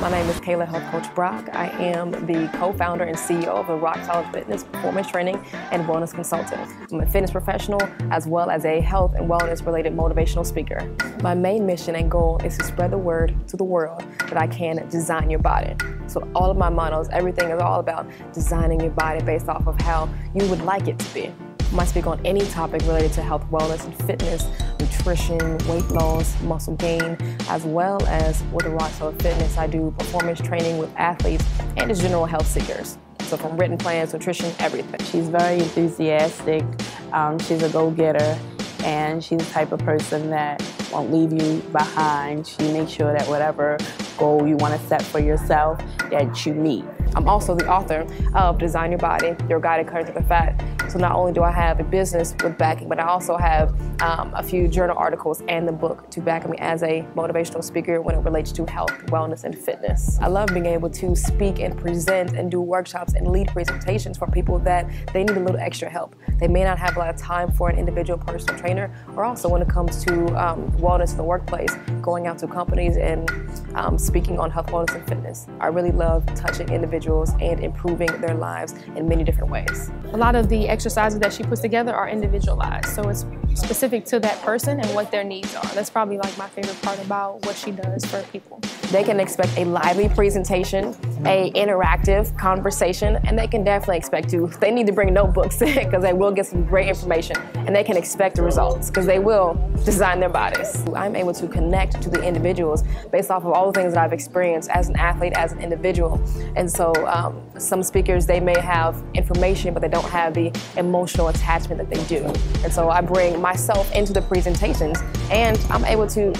My name is Cailah Health Coach Brock. I am the co-founder and CEO of the Rock Solid Fitness Performance Training and Wellness Consultant. I'm a fitness professional as well as a health and wellness related motivational speaker. My main mission and goal is to spread the word to the world that I can design your body. So all of my models, everything is all about designing your body based off of how you would like it to be. I speak on any topic related to health, wellness, and fitness, nutrition, weight loss, muscle gain, as well as with the Rock Solid Fitness, I do performance training with athletes and just general health seekers. So from written plans, nutrition, everything. She's very enthusiastic. Um, she's a go-getter, and she's the type of person that won't leave you behind. She makes sure that whatever goal you want to set for yourself, that you meet. I'm also the author of Design Your Body, Your Guide to Cutting Through the Fat. So not only do I have a business with backing, but I also have um, a few journal articles and the book to back me as a motivational speaker when it relates to health, wellness, and fitness. I love being able to speak and present and do workshops and lead presentations for people that they need a little extra help. They may not have a lot of time for an individual personal trainer, or also when it comes to um, wellness in the workplace, going out to companies and um, speaking on health, wellness, and fitness. I really love touching individuals and improving their lives in many different ways. A lot of the exercises that she puts together are individualized, so it's specific to that person and what their needs are. That's probably like my favorite part about what she does for people. They can expect a lively presentation, a interactive conversation, and they can definitely expect to, they need to bring notebooks because they will get some great information and they can expect the results because they will design their bodies. I'm able to connect to the individuals based off of all the things that I've experienced as an athlete, as an individual. And so um, some speakers, they may have information, but they don't have the emotional attachment that they do. And so I bring myself into the presentations and I'm able to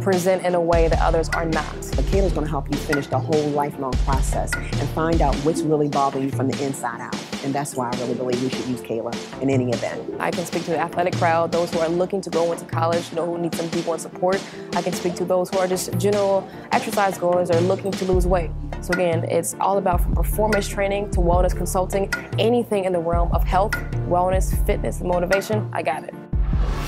present in a way that others are not. Cailah's going to help you finish the whole lifelong process and find out what's really bothering you from the inside out. And that's why I really believe we should use Kayla in any event. I can speak to the athletic crowd, those who are looking to go into college, you know, who need some people and support. I can speak to those who are just general exercise goers or looking to lose weight. So again, it's all about from performance training to wellness consulting, anything in the realm of health, wellness, fitness, and motivation, I got it you